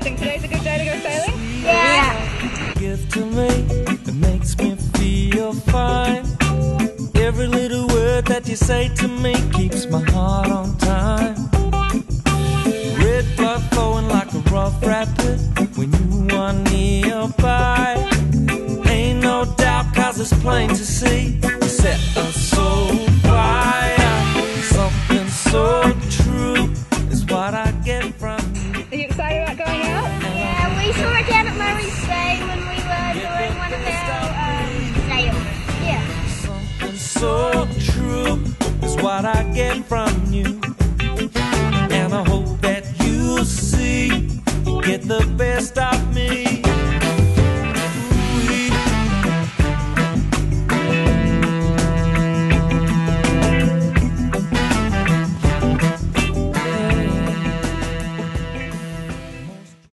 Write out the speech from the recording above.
think today's a good day to go sailing? Yeah. gift to me, makes me feel fine. Every little word that you say to me keeps my heart on time. Red blood flowing like a rough rapid when you are nearby. Ain't no doubt, cause it's plain to see. Set us soul. you were down at Murrays Bay when we were doing one of our um, layovers. Yeah. Something so true is what I get from you. And I hope that you see you get the best out